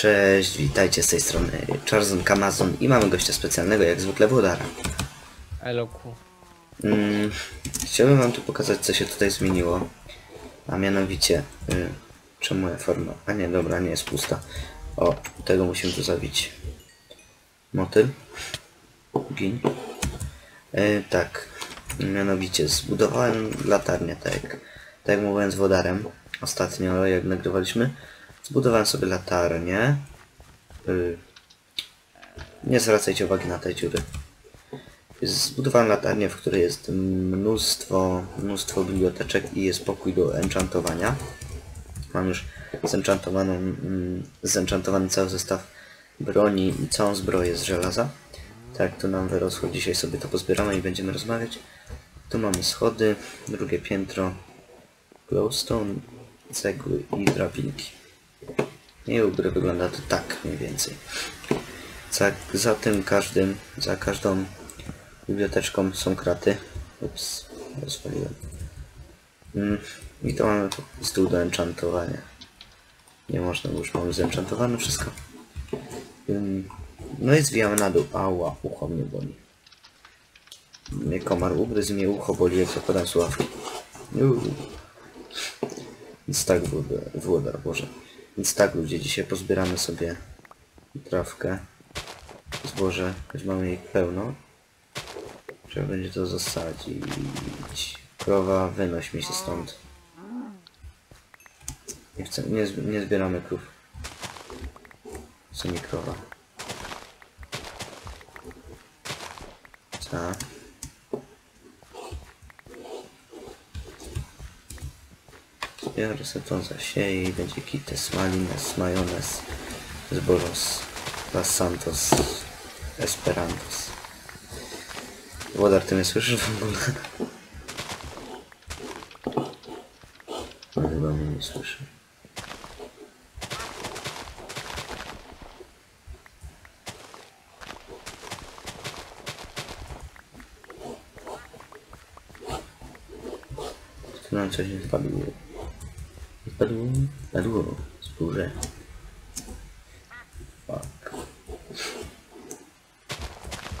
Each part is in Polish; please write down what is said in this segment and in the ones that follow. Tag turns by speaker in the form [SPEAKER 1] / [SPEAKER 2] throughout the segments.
[SPEAKER 1] Cześć, witajcie z tej strony Charzon Kamazon i mamy gościa specjalnego, jak zwykle Włodara.
[SPEAKER 2] Eloku.
[SPEAKER 1] Mm, chciałbym wam tu pokazać, co się tutaj zmieniło. A mianowicie, y, czemu moja forma... A nie, dobra, nie jest pusta. O, tego musimy tu zabić. Motyl. Gin. Y, tak, mianowicie zbudowałem latarnię, tak jak, tak jak mówiłem z Wodarem ostatnio, jak nagrywaliśmy. Zbudowałem sobie latarnię. Y, nie zwracajcie uwagi na te dziury. Zbudowałem latarnię, w której jest mnóstwo, mnóstwo biblioteczek i jest pokój do enchantowania. Mam już zenchantowaną, mm, zenchantowany cały zestaw broni i całą zbroję z żelaza. Tak, to nam wyrosło. Dzisiaj sobie to pozbieramy i będziemy rozmawiać. Tu mamy schody, drugie piętro, glowstone, cegły i drabinki. Góry wygląda to tak mniej więcej. Za, za tym każdym, za każdą biblioteczką są kraty. Ups, rozwaliłem. Mm, I to mamy stół do enchantowania. Nie można, bo już mamy zenchantowane wszystko. Ym, no i zwijamy na dół. Ała, ucho mnie boli. Mnie komar ugryzł, mnie ucho boli, jak zakładam słuchawki. Uuu. Więc tak, Włodar, Boże. Więc tak, ludzie, dzisiaj pozbieramy sobie trawkę, zboże, choć mamy ich pełno. Trzeba będzie to zasadzić. Krowa, wynoś mi się stąd. Nie, chcę, nie, nie zbieramy krów. Co mi krowa? Tak. Biorę sobie tą zasieję i będzie kites, malines, majonez, zbożos, las santos, esperantos. Wodar, ty mnie słyszysz w ogóle? On chyba mnie nie słyszy. Tu nam coś nie wpadło. Wpadło, wpadło, zburze. Fuck.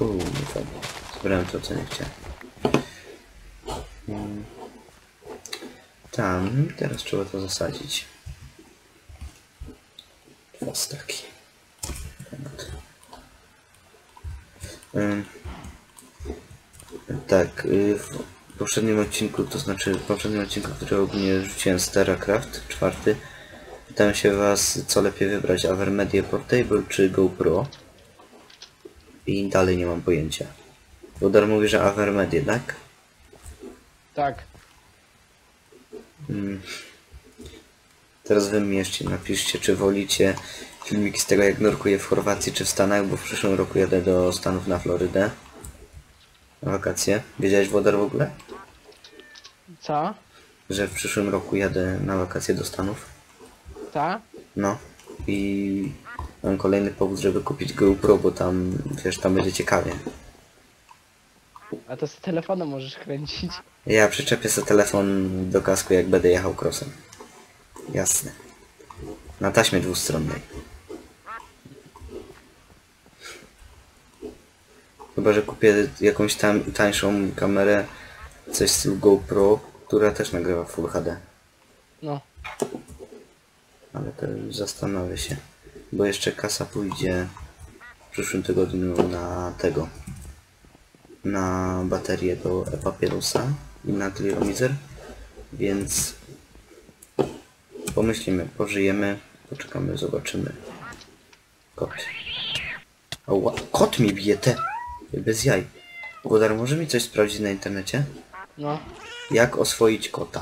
[SPEAKER 1] Uuu, nie wpadło. Zebrałem to, co nie chciałem. Mm. Tam, teraz trzeba to zasadzić. Dwa staki. Ym. Tak, y, poprzednim odcinku, to znaczy w poprzednim odcinku, który ogólnie rzuciłem SteraCraft, czwarty, pytałem się was, co lepiej wybrać, Avermedia Portable czy GoPro? I dalej nie mam pojęcia. Wodar mówi, że Avermedia, tak?
[SPEAKER 2] Tak.
[SPEAKER 1] Mm. Teraz wy mi jeszcze napiszcie, czy wolicie filmiki z tego, jak nurkuję w Chorwacji czy w Stanach, bo w przyszłym roku jadę do Stanów na Florydę. Na wakacje. Wiedziałeś, Wodar, w ogóle?
[SPEAKER 2] Co?
[SPEAKER 1] Że w przyszłym roku jadę na wakacje do Stanów?
[SPEAKER 2] Ta?
[SPEAKER 1] No. I mam kolejny powód, żeby kupić GoPro, bo tam, wiesz, tam będzie ciekawie.
[SPEAKER 2] A to z telefonu możesz kręcić.
[SPEAKER 1] Ja przyczepię sobie telefon do kasku, jak będę jechał crossem. Jasne. Na taśmie dwustronnej. Chyba, że kupię jakąś tam tańszą kamerę, coś z GoPro, która też nagrywa Full HD.
[SPEAKER 2] No.
[SPEAKER 1] Ale to już zastanowię się. Bo jeszcze kasa pójdzie w przyszłym tygodniu na tego. Na baterię do e-papierusa i na Clearomizer. Więc pomyślimy, pożyjemy, poczekamy, zobaczymy. Kot. Ała, kot mi bije te! Bez jaj. Wodar, może mi coś sprawdzić na internecie?
[SPEAKER 2] No.
[SPEAKER 1] Jak oswoić kota?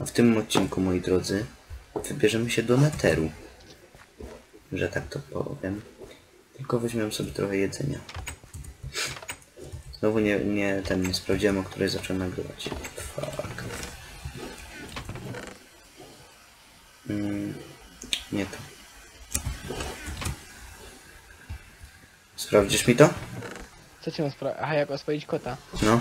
[SPEAKER 1] A w tym odcinku, moi drodzy, wybierzemy się do Netheru. Że tak to powiem. Tylko weźmiemy sobie trochę jedzenia. Znowu nie, nie ten nie sprawdziłem, o której zacząłem nagrywać. Fuck. Mm, nie to. Sprawdzisz mi to?
[SPEAKER 2] Co ci mam sprawdzić? Aha, jak oswoić kota.
[SPEAKER 1] No.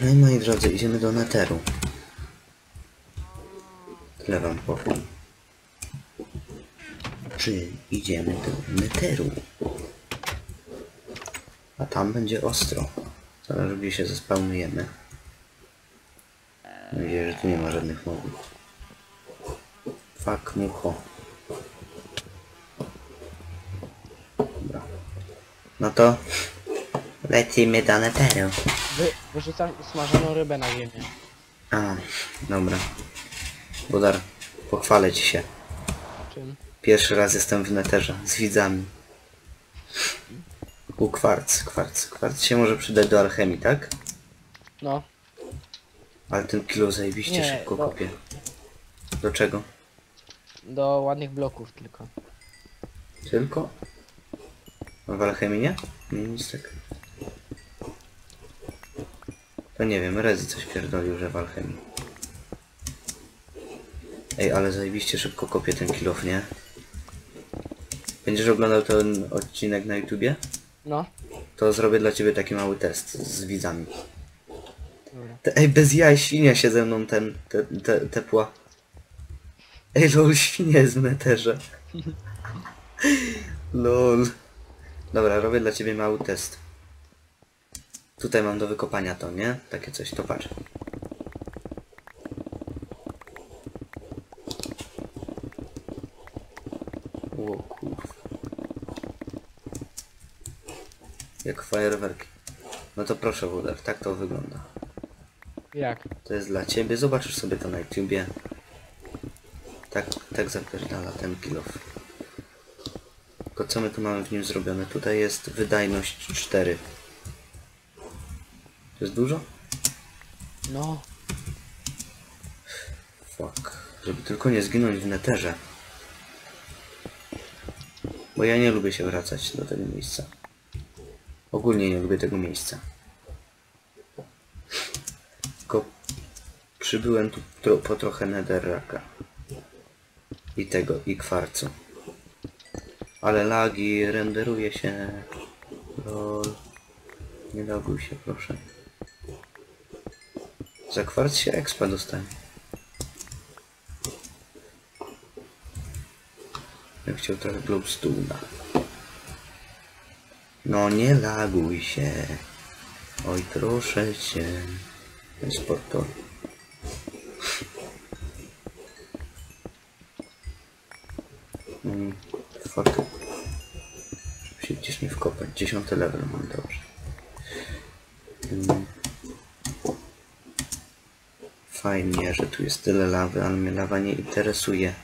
[SPEAKER 1] No i moi drodzy, idziemy do Netheru. Tyle wam powiem. Czy idziemy do Netheru? A tam będzie ostro. Zaraz gdzie się zespełnujemy. Mam nadzieję, że tu nie ma żadnych mobów. Fuck, mucho. Dobra. No to lecimy do Netheru.
[SPEAKER 2] Wy, wyrzucam smażoną rybę na ziemię.
[SPEAKER 1] A, dobra. Budar, pochwalę ci się.
[SPEAKER 2] Czym?
[SPEAKER 1] Pierwszy raz jestem w neterze z widzami. U kwarc, kwarc. Kwarc się może przydać do alchemii, tak?
[SPEAKER 2] No,
[SPEAKER 1] Ale ten kilo zajebiście
[SPEAKER 2] Nie,
[SPEAKER 1] szybko
[SPEAKER 2] bo-
[SPEAKER 1] kopie. Do czego?
[SPEAKER 2] do ładnych bloków tylko.
[SPEAKER 1] Tylko? A w alchemii nie? Nie, nic tak. To nie wiem, Rezy coś pierdolił, że w alchemii. Ej, ale zajebiście szybko kopie ten kilof, nie? Będziesz oglądał ten odcinek na YouTubie?
[SPEAKER 2] No,
[SPEAKER 1] To zrobię dla ciebie taki mały test z widzami.
[SPEAKER 2] dobra.
[SPEAKER 1] Te, ej, bez jaj, świnia się ze mną ten, te, te, tepła. Ej, lol, świnia jest w neterze. lol. Dobra, robię dla ciebie mały test. Tutaj mam do wykopania to, nie? Takie coś, to patrz. O kurwa. Jak fajerwerki. No to proszę, Wudar, tak to wygląda.
[SPEAKER 2] Jak?
[SPEAKER 1] To jest dla ciebie, zobaczysz sobie to na YouTubie. Tak, tak zapierdala ten kilof. Tylko co my tu mamy w nim zrobione? Tutaj jest wydajność 4. To jest dużo?
[SPEAKER 2] No,
[SPEAKER 1] Fuck. Żeby tylko nie zginąć w neterze. Bo ja nie lubię się wracać do tego miejsca. Ogólnie nie lubię tego miejsca. Tylko przybyłem tu tro po trochę netherraka. I tego, i kwarcu. Ale lagi, renderuje się. Lol. Nie loguj się, proszę. Za kwarc się expa dostanie. Ja chciał trochę glowstone'a. No nie laguj się. Oj proszę cię. Sportor. Mm, fuck. Żeby się gdzieś nie wkopać. Dziesiąty level mam dobrze. Mm. Fajnie, że tu jest tyle lawy, ale mnie lawa nie interesuje.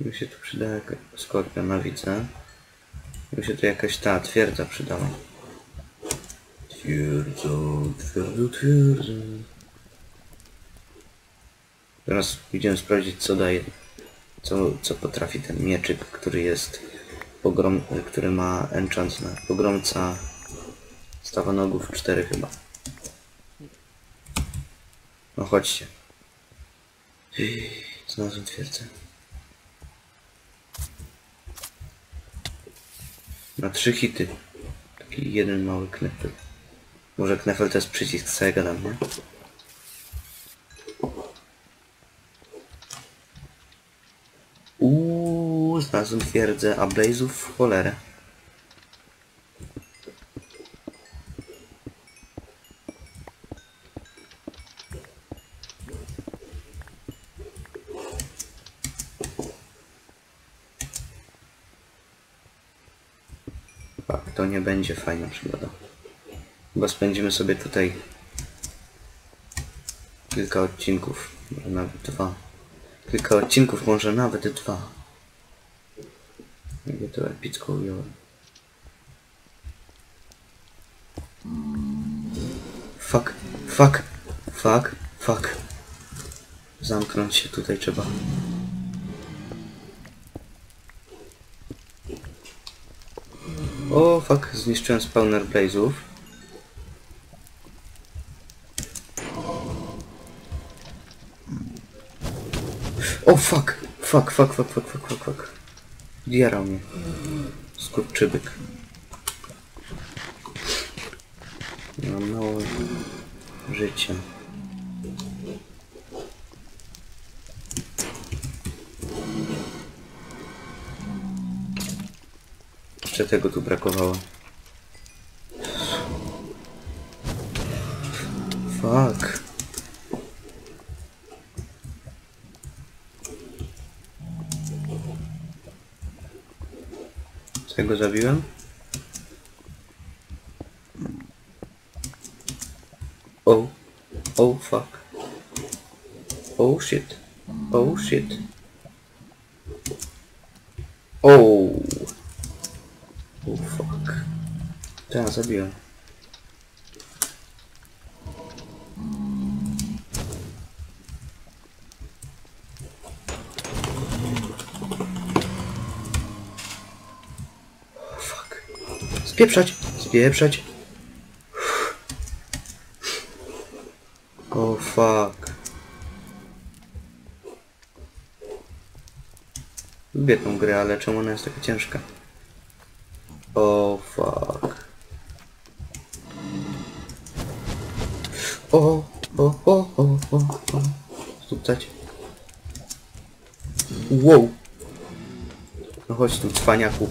[SPEAKER 1] Mi się tu przyda jakaś skorpiona widzę. Mi się tu jakaś ta twierdza przydała. Twierdza, twierdza, twierdza. Teraz idziemy sprawdzić co daje. Co, co potrafi ten mieczyk, który jest pogrom, który ma enchant na pogromca stawanogów 4 chyba. No chodźcie. Znalazłem twierdzę. Na trzy hity. Taki jeden mały knefel. Może knefel to jest przycisk, co ja gadam, nie? Uuu, znalazłem twierdzę, a Blazów w cholerę. Tak, to nie będzie fajna przygoda. Chyba spędzimy sobie tutaj kilka odcinków, może nawet dwa. Kilka odcinków, może nawet dwa. Jak ja to epicko ująłem. Fuck, fuck, fuck, fuck. Zamknąć się tutaj trzeba. O, fuck, zniszczyłem spawner blazów. O, fuck! Fuck, fuck, fuck, fuck, fuck, fuck, fuck. Jarał mnie. Skurczybyk. Mam mało życia. Jeszcze tego tu brakowało. Fuck. Czego zabiłem? Oh. Oh fuck. Oh shit. Oh shit. Oh fuck. Tak, zabiłem. Fuck. Spieprzać! Spieprzać! Oh fuck. Lubię tą grę, ale czemu ona jest taka ciężka? Oh fuck. O, o, o, o, o, o. Stupcać. Wow. No chodź tu, cwaniaku.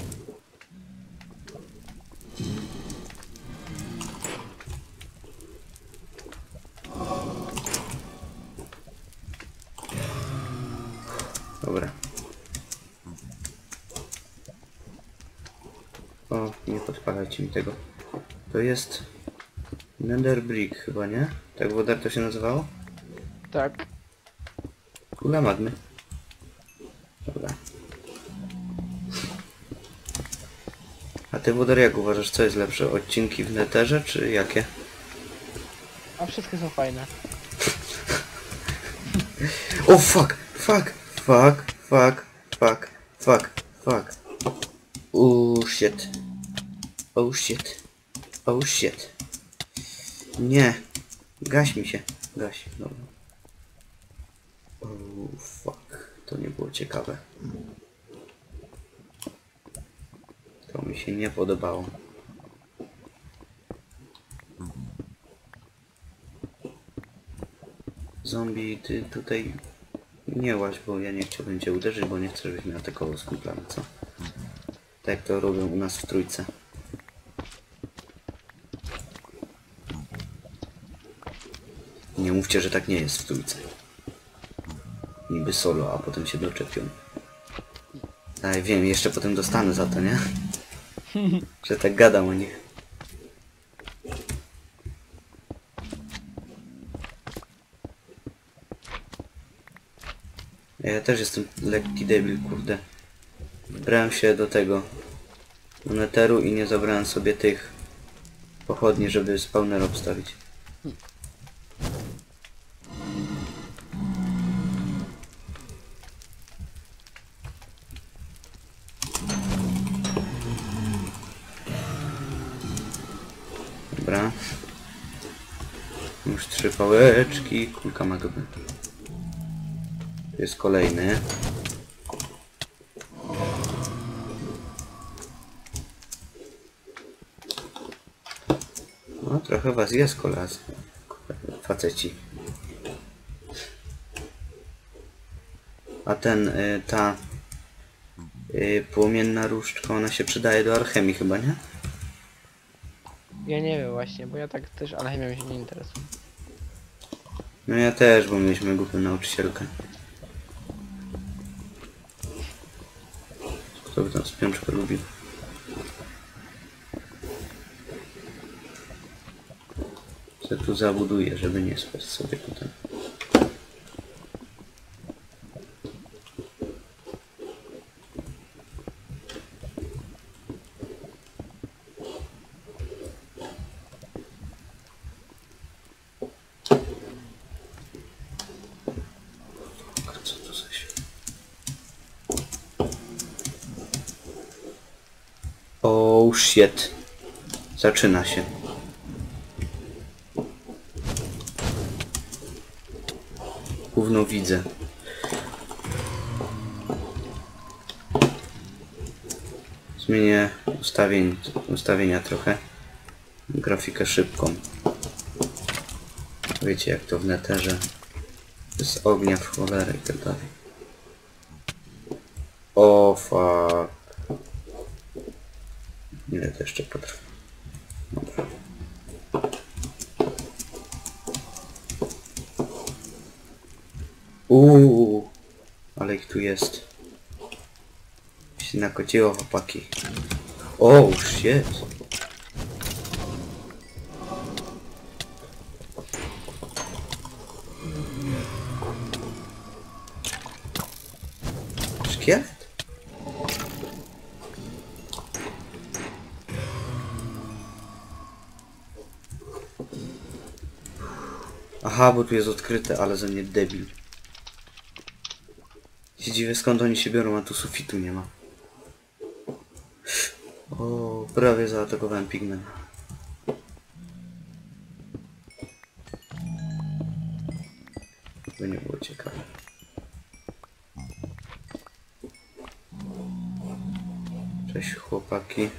[SPEAKER 1] Dobra. O, nie podpalajcie mi tego. Nether Brick chyba, nie? Tak wodar to się nazywało?
[SPEAKER 2] Tak.
[SPEAKER 1] Kula magmy. Dobra. A ty wodar jak uważasz, co jest lepsze? Odcinki w Netherze, czy jakie?
[SPEAKER 2] A wszystkie są fajne.
[SPEAKER 1] O fuck! Fuck! Fuck! Fuck! Fuck! Fuck! Fuck! Oh shit! Oh shit! Oh shit! Nie! Gaś mi się! Gaś, dobra. Oh fuck! To nie było ciekawe. To mi się nie podobało. Zombie, ty tutaj nie łaź, bo ja nie chciałbym cię uderzyć, bo nie chcę, żebyś mnie atakował z kumplami, co? Tak to robią u nas w trójce. Że tak nie jest w trójce. Niby solo, a potem się doczepią. Ale wiem, jeszcze potem dostanę za to, nie? że tak gadam o nich. Ja też jestem lekki debil, kurde. Wybrałem się do tego do neteru i nie zabrałem sobie tych pochodni, żeby spawner obstawić. Dobra. Już trzy pałeczki, kulka magby. Jest kolejny. No, trochę was jest kolas. Faceci. A ten, y, ta y, płomienna różdżka, ona się przydaje do alchemii chyba, nie?
[SPEAKER 2] Ja nie wiem właśnie, bo ja tak też alchemią się nie interesuję.
[SPEAKER 1] No ja też, bo mieliśmy głupią nauczycielkę. Kto by tam spiączkę lubił? Co tu zabuduję, żeby nie spać sobie potem. Co tu za świat? Oh shit. Zaczyna się. Gówno widzę. Zmienię ustawień, ustawienia trochę. Grafikę szybką. Wiecie jak to w neterze. Z ognia w cholerę i tak dalej. O fuck. Ile to jeszcze potrwa? Dobra. Uuu, ale ich tu jest. Się nakociło chłopaki. O, shit. Szkielet? Aha, bo tu jest odkryte, ale ze mnie debil. Dziwię skąd oni się biorą, a tu sufitu nie ma. O, prawie zaatakowałem pigment. To nie było ciekawe. Cześć chłopaki.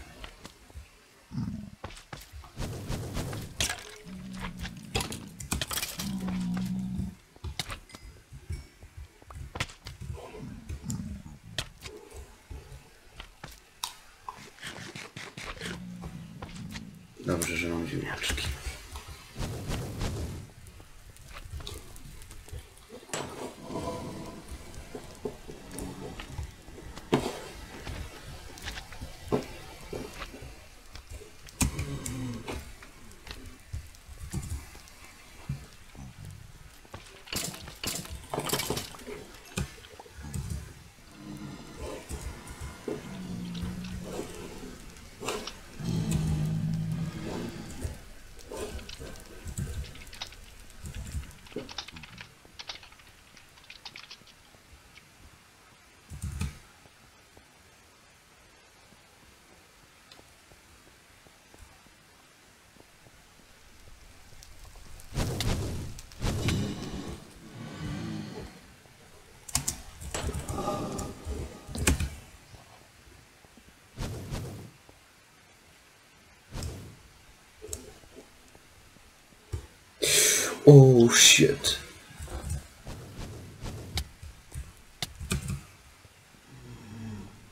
[SPEAKER 1] Oh shit.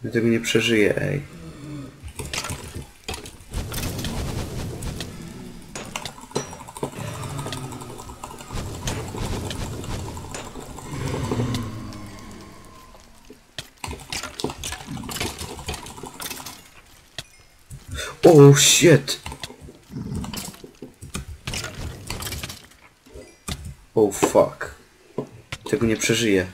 [SPEAKER 1] Ja tego nie przeżyję, ej. Oh shit. Oh fuck. Tego nie przeżyję.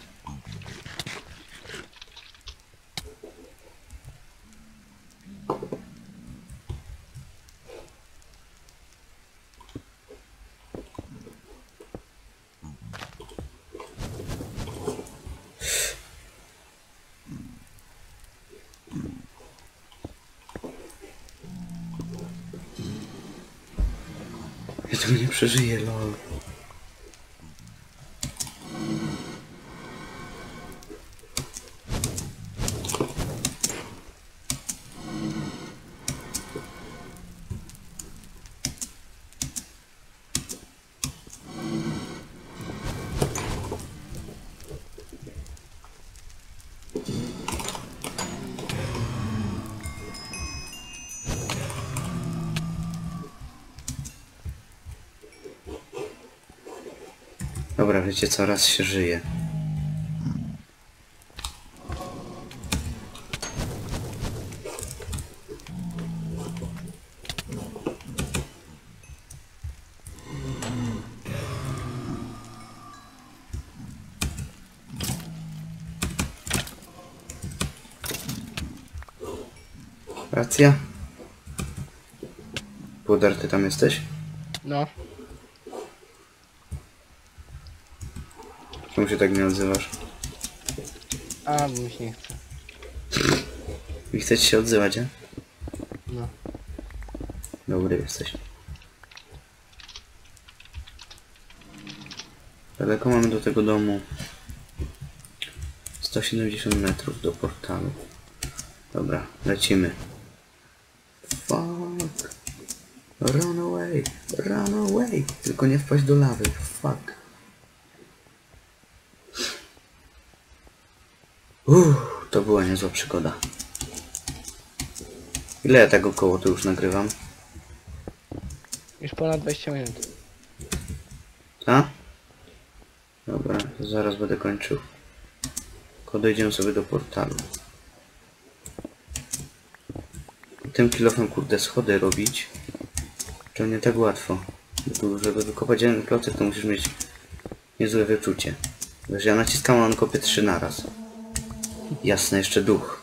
[SPEAKER 1] Ja tego nie przeżyję, lol. Dobra, wiecie co, raz się żyje. Racja? Pudar, ty tam jesteś?
[SPEAKER 2] No,
[SPEAKER 1] Czemu się tak nie odzywasz?
[SPEAKER 2] a mi się nie chce.
[SPEAKER 1] I chcecie się odzywać, a?
[SPEAKER 2] No.
[SPEAKER 1] Dobry jesteś. Daleko mamy do tego domu. 170 metrów do portalu. Dobra, lecimy. Fuck. Run away, run away. Tylko nie wpaść do lawy. Fuck. Uff, to była niezła przygoda. Ile ja tego koło tu już nagrywam?
[SPEAKER 2] Już ponad 20 minut.
[SPEAKER 1] A? Dobra, zaraz będę kończył. Tylko dojdziemy sobie do portalu. Tym kilofem kurde schody robić. To nie tak łatwo. Bo żeby wykopać jeden klocek to musisz mieć niezłe wyczucie. Wiesz, ja naciskam, a on kopie trzy naraz. Jasne, jeszcze duch.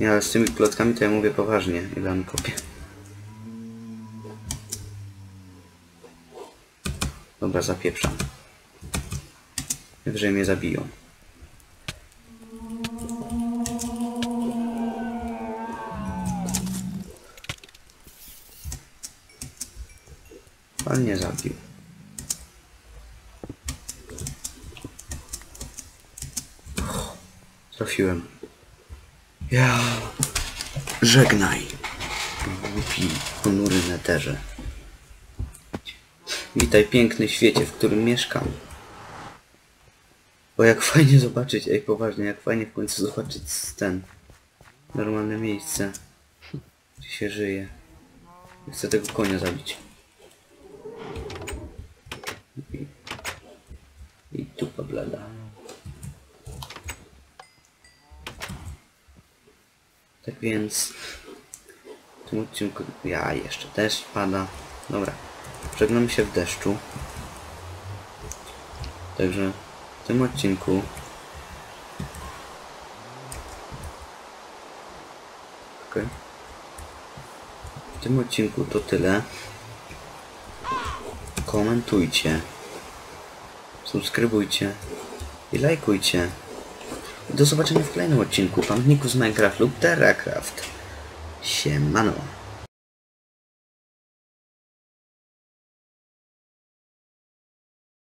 [SPEAKER 1] Nie, ale z tymi klockami to ja mówię poważnie, ile on kopie. Dobra, zapieprzam. Wyżej mnie zabiją. Pan nie zabił. Trafiłem. Ja. Żegnaj. Głupi, ponury neterze. Witaj piękny świecie, w którym mieszkam. Bo jak fajnie zobaczyć, ej poważnie, jak fajnie w końcu zobaczyć ten normalne miejsce, gdzie się żyje. Chcę tego konia zabić. I, i dupa blada. Tak więc w tym odcinku... Ja jeszcze deszcz pada. Dobra. Żegnamy się w deszczu. Także w tym odcinku Okej. W tym odcinku to tyle. Komentujcie. Subskrybujcie. I lajkujcie. Do zobaczenia w kolejnym odcinku Pamiętniku z Minecraft lub TerraCraft. Siemano.